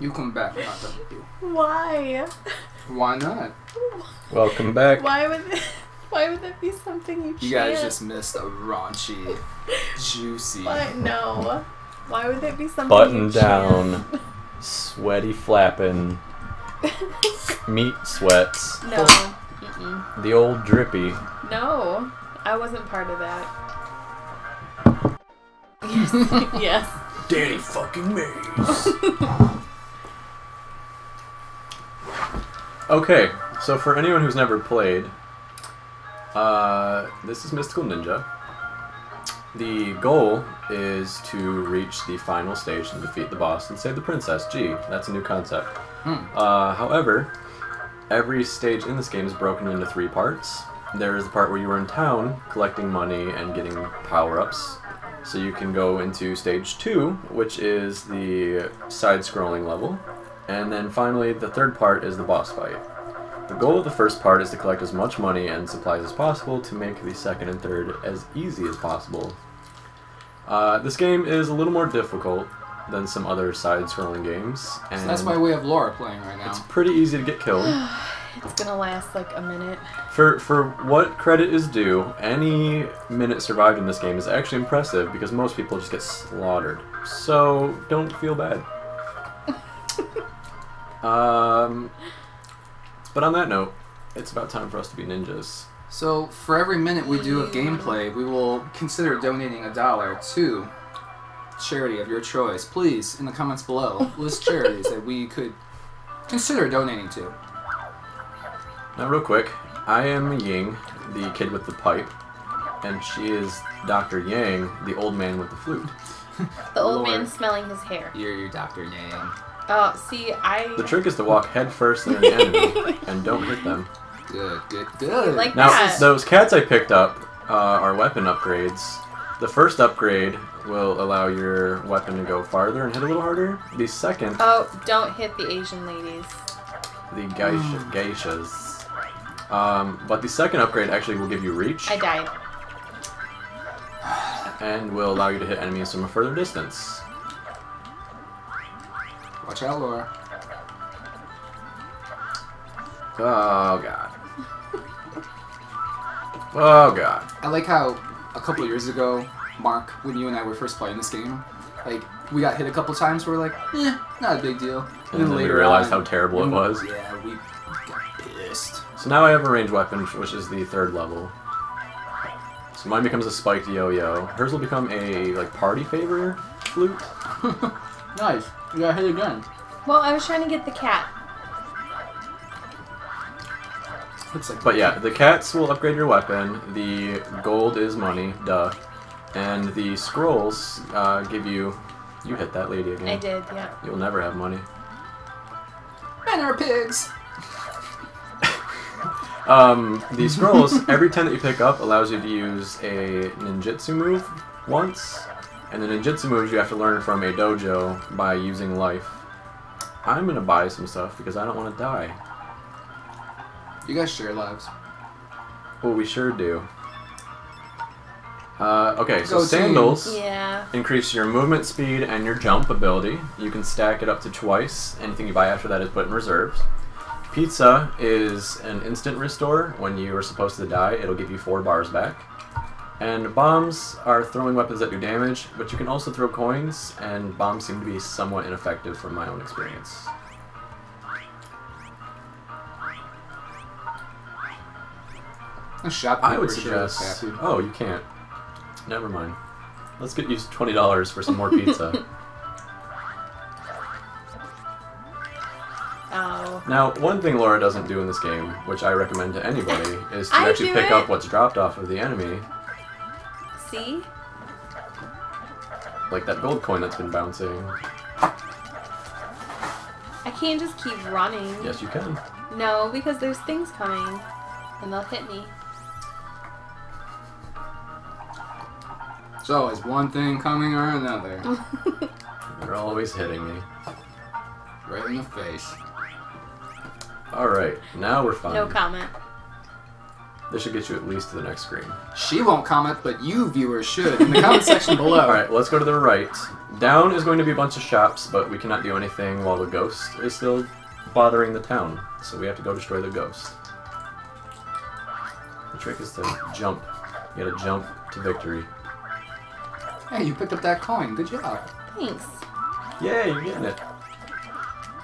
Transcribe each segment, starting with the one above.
You come back. I'm not done with you. Why? Why not? Welcome back. Why would why would that be something you? You guys can't? just missed a raunchy, juicy. Why no? Why would that be something? Button you down. can't? Sweaty flapping. Meat sweats. no. Mm-mm. The old drippy. No, I wasn't part of that. Yes. yes. Danny fucking Mays. Okay, so for anyone who's never played, uh, this is Mystical Ninja. The goal is to reach the final stage and defeat the boss and save the princess. Gee, that's a new concept. Hmm. Uh, however, every stage in this game is broken into three parts. There is the part where you are in town collecting money and getting power ups. So you can go into stage two, which is the side scrolling level. And then finally, the third part is the boss fight. The goal of the first part is to collect as much money and supplies as possible to make the second and third as easy as possible. Uh, this game is a little more difficult than some other side scrolling games. And So that's why we have Laura playing right now. it's pretty easy to get killed. It's gonna last like a minute. For for what credit is due, any minute survived in this game is actually impressive because most people just get slaughtered. So don't feel bad. Um, but on that note, it's about time for us to be ninjas. So for every minute we do of gameplay, we will consider donating a dollar to charity of your choice. Please, in the comments below, list charities that we could consider donating to. Now, real quick, I am Ying, the kid with the pipe, and she is Dr. Yang, the old man with the flute. The old Lord. man smelling his hair. You're your Dr. Yang. Oh, see, I The trick is to walk head first near the enemy and don't hit them. Good, good, good. like Now, that. those cats I picked up uh, are weapon upgrades. The first upgrade will allow your weapon to go farther and hit a little harder. The second, Oh, don't hit the Asian ladies. the geisha, geishas. Um, but the second upgrade actually will give you reach I died. and will allow you to hit enemies from a further distance. Watch out, Laura. Oh god. Oh god. I like how a couple years ago, Mark, when you and I were first playing this game, like we got hit a couple times. We are like, eh, not a big deal. And then we realized how terrible it was. Yeah, we got pissed. So now I have a ranged weapon, which is the third level. So mine becomes a spiked yo-yo. Hers will become a like party favor flute. Nice. You got hit again. Well, I was trying to get the cat. Looks like. But yeah, the cats will upgrade your weapon. The gold is money, duh. And the scrolls uh, give you. You hit that lady again. I did, yeah. You'll never have money. Men are pigs. Um, the scrolls, every 10 that you pick up allows you to use a ninjutsu move once. And the ninjutsu moves you have to learn from a dojo by using life. I'm gonna buy some stuff because I don't want to die. You guys share lives. Well, we sure do. Uh, okay, so Go sandals Yeah. increase your movement speed and your jump ability. You can stack it up to twice. Anything you buy after that is put in reserves. Pizza is an instant restore. When you are supposed to die, it'll give you four bars back. And bombs are throwing weapons that do damage, but you can also throw coins, and bombs seem to be somewhat ineffective from my own experience. A shop I would suggest. happy. Oh, you can't. Never mind. Let's get you twenty dollars for some more pizza. Oh. now, one thing Laura doesn't do in this game, which I recommend to anybody, is to I actually pick it. up what's dropped off of the enemy, See? like that gold coin that's been bouncing. I can't just keep running. Yes, you can. No, because there's things coming. And they'll hit me. So always one thing coming or another. They're always hitting me. right in the face. All right, now we're fine. No comment. This should get you at least to the next screen. She won't comment, but you viewers should in the comment section below. Alright, let's go to the right. Down is going to be a bunch of shops, but we cannot do anything while the ghost is still bothering the town. So we have to go destroy the ghost. The trick is to jump. You gotta jump to victory. Hey, you picked up that coin. Good job. Thanks. Yay, you're getting it.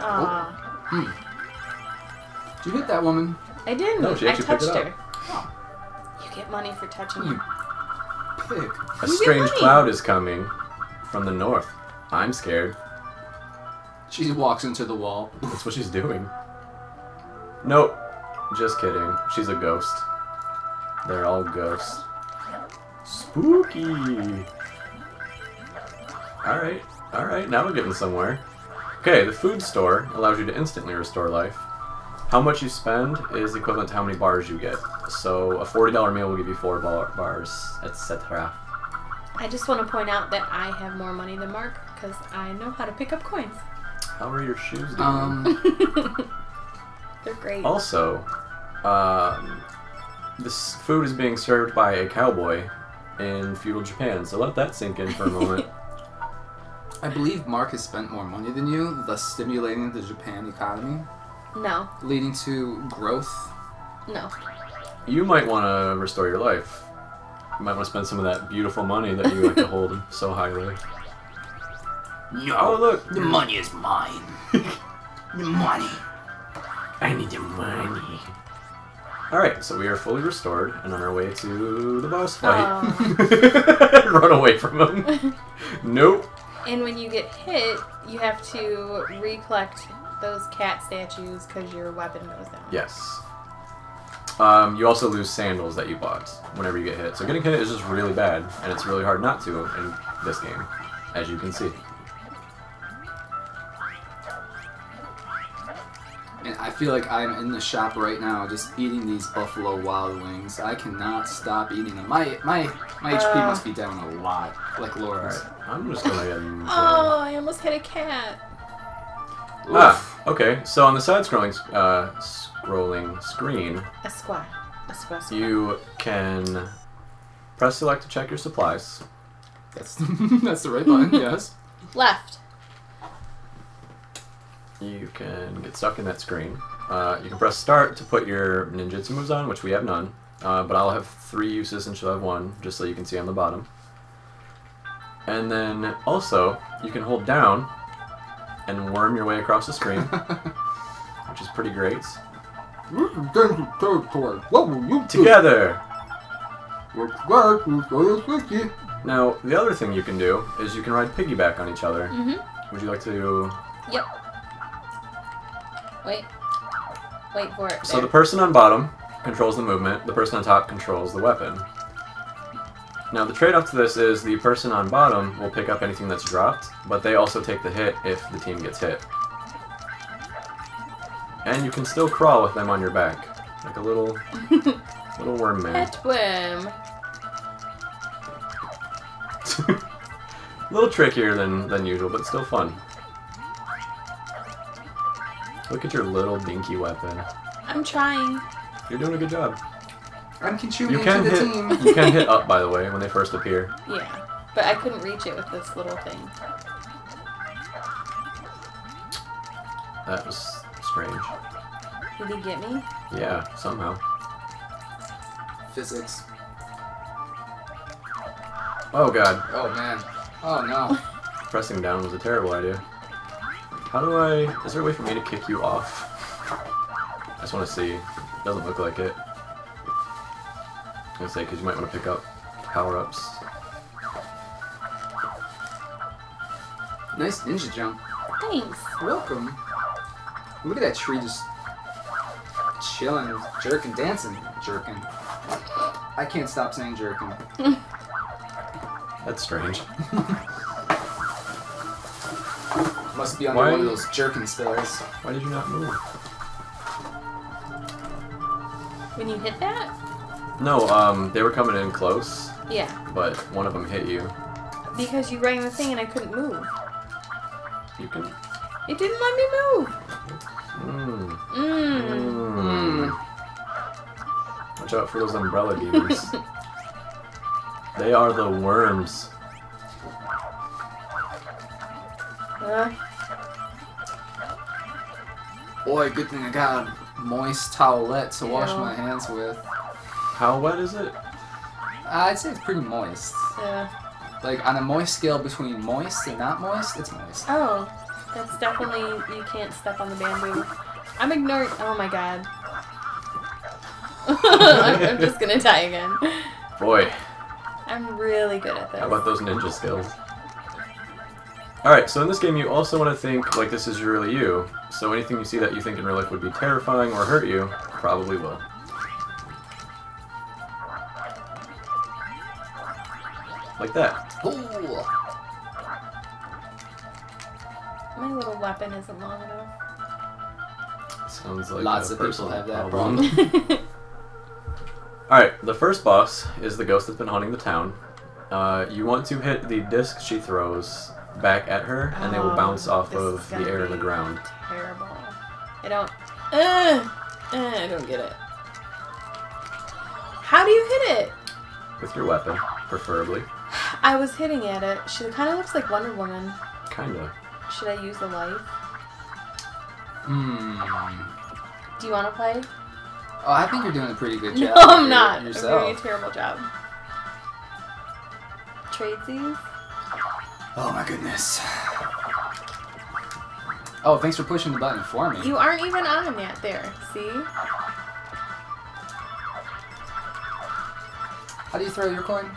Aw. Hmm. Did you hit that woman? I didn't. No, she I actually picked touched it her. You get money for touching hmm. You pig. A You strange cloud is coming from the north. I'm scared. She walks into the wall. That's what she's doing. Nope. Just kidding. She's a ghost. They're all ghosts. Spooky. Alright, alright, now we're getting somewhere. Okay, the food store allows you to instantly restore life. How much you spend is equivalent to how many bars you get. So a $40 meal will give you 4 bar- bars, etc. I just want to point out that I have more money than Mark because I know how to pick up coins. How are your shoes doing? Um, They're great. Also, um, this food is being served by a cowboy in feudal Japan, so let that sink in for a moment. I believe Mark has spent more money than you, thus stimulating the Japan economy, No, leading to growth. no. You might want to restore your life. You might want to spend some of that beautiful money that you like to hold so highly. No, Oh, look. the money is mine. the money. I need the money. Alright, so we are fully restored and on our way to the boss fight. Run away from him. nope. And when you get hit, you have to recollect those cat statues because your weapon goes down. Yes. Um, you also lose sandals that you bought whenever you get hit. So getting hit is just really bad, and it's really hard not to in this game, as you can see. And I feel like I'm in the shop right now, just eating these Buffalo Wild Wings. I cannot stop eating them. My my my HP Uh. must be down a lot, like Laura's. Alright, I'm just gonna get into... Oh, I almost hit a cat. Ah, okay. So on the side-scrolling uh, scrolling screen, A squat. A squat. squat. you can press select to check your supplies. That's that's the right button. Yes. Left. You can get stuck in that screen. Uh, you can press start to put your ninjutsu moves on, which we have none. Uh, but I'll have three uses and she'll have one, just so you can see on the bottom. And then also, you can hold down and worm your way across the screen, which is pretty great. Together! Now, the other thing you can do is you can ride piggyback on each other. Mm-hmm. Would you like to... Yep. Wait. Wait for it. So There. the person on bottom controls the movement, the person on top controls the weapon. Now the trade-off to this is the person on bottom will pick up anything that's dropped, but they also take the hit if the team gets hit. And you can still crawl with them on your back, like a little little worm man. Pet worm. a little trickier than than usual, but still fun. Look at your little dinky weapon. I'm trying. You're doing a good job. I'm You contributing can to the hit. team. You can hit up, by the way, when they first appear. Yeah. But I couldn't reach it with this little thing. That was strange. Did he get me? Yeah, somehow. Physics. Oh god, Oh man. Oh no. pressing down was a terrible idea. How do I... Is there a way for me to kick you off? I just want to see. Doesn't look like it. I was gonna say, because you might want to pick up power-ups. Nice ninja jump. Thanks. Welcome. Look at that tree just chilling, jerking, dancing, jerking. I can't stop saying jerking. That's strange. Must be under Why- one of those jerking spells. Why did you not move? When you hit that? No, um, they were coming in close, Yeah. but one of them hit you. Because you rang the thing and I couldn't move. You can... It didn't let me move. Mmm. Mmm. Mmm. Hmm. Watch out for those umbrella beavers. they are the worms. Uh, Boy, good thing I got a moist towelette to wash my hands with. How wet is it? Uh, I'd say it's pretty moist. yeah. Like on a moist scale between moist and not moist, it's moist. Oh, that's definitely you can't step on the bamboo. I'm ignoring. Oh my god. I'm, I'm just gonna die again. Boy, I'm really good at this. how about those ninja skills? Alright, so in this game you also want to think like this is really you. So anything you see that you think in real life would be terrifying or hurt you, probably will. Like that. Ooh. My little weapon isn't long enough. Sounds like Lots a of people have that problem. Alright, the first boss is the ghost that's been haunting the town. Uh, you want to hit the disc she throws back at her, and they will Oh, bounce off of the air and the ground. Terrible. I don't. Uh, uh, I don't get it. How do you hit it? With your weapon, preferably. I was hitting at it. She kind of looks like Wonder Woman. Kinda. Should I use the life? Hmm. Do you want to play? Oh, I think you're doing a pretty good job. No. I'm not. I'm doing a terrible job. Tradesies? Oh my goodness. Oh, thanks for pushing the button for me. You aren't even on yet. There. See? How do you throw your coin?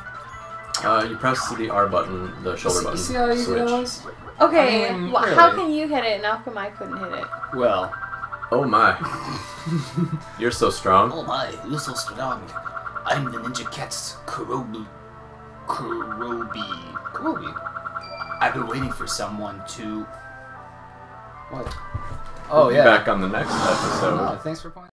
Uh, you press the R button, the shoulder You button. see how easy switch. that was? Okay. I mean, wh- How can you hit it and how come I couldn't hit it? Well. Oh my. You're so strong. Oh my, you're so strong. I'm the Ninja Cat's Kurobi. Kurobi. Kurobi? I've been waiting for someone to. What? Oh, We'll be yeah. back on the next episode. Oh, thanks for pointing.